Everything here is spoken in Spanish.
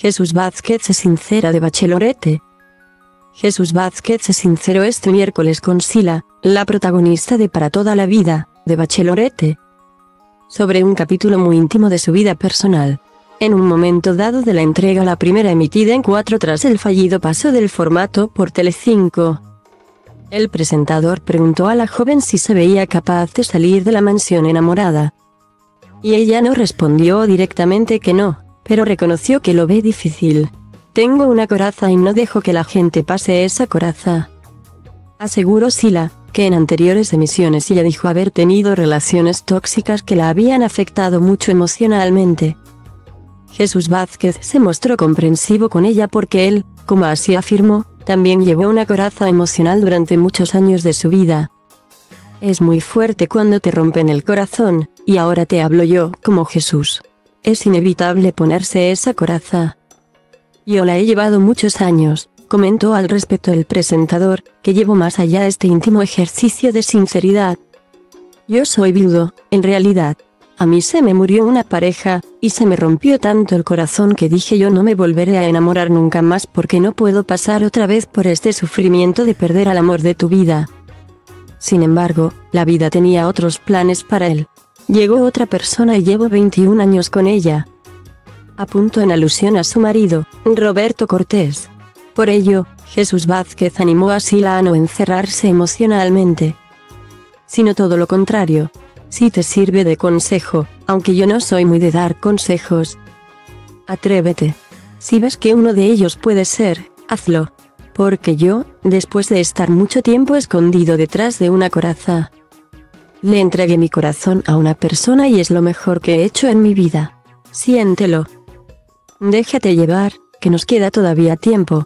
Jesús Vázquez se sincera de Bachelorete. Jesús Vázquez se sinceró este miércoles con Sila, la protagonista de Para toda la vida, de Bachelorete, sobre un capítulo muy íntimo de su vida personal. En un momento dado de la entrega la primera emitida en 4 tras el fallido paso del formato por Telecinco, el presentador preguntó a la joven si se veía capaz de salir de la mansión enamorada. Y ella no respondió directamente que no, pero reconoció que lo ve difícil. Tengo una coraza y no dejo que la gente pase esa coraza. Aseguró Sila, que en anteriores emisiones ella dijo haber tenido relaciones tóxicas que la habían afectado mucho emocionalmente. Jesús Vázquez se mostró comprensivo con ella porque él, como así afirmó, también llevó una coraza emocional durante muchos años de su vida. Es muy fuerte cuando te rompen el corazón, y ahora te hablo yo, como Jesús. Es inevitable ponerse esa coraza. Yo la he llevado muchos años, comentó al respecto el presentador, que llevo más allá este íntimo ejercicio de sinceridad. Yo soy viudo, en realidad, a mí se me murió una pareja, y se me rompió tanto el corazón que dije yo no me volveré a enamorar nunca más porque no puedo pasar otra vez por este sufrimiento de perder al amor de tu vida. Sin embargo, la vida tenía otros planes para él. Llegó otra persona y llevo 21 años con ella. Apunto en alusión a su marido, Roberto Cortés. Por ello, Jesús Vázquez animó a Sila a no encerrarse emocionalmente. Sino todo lo contrario, si te sirve de consejo, aunque yo no soy muy de dar consejos. Atrévete. Si ves que uno de ellos puede ser, hazlo. Porque yo, después de estar mucho tiempo escondido detrás de una coraza, le entregué mi corazón a una persona y es lo mejor que he hecho en mi vida. Siéntelo. Déjate llevar, que nos queda todavía tiempo.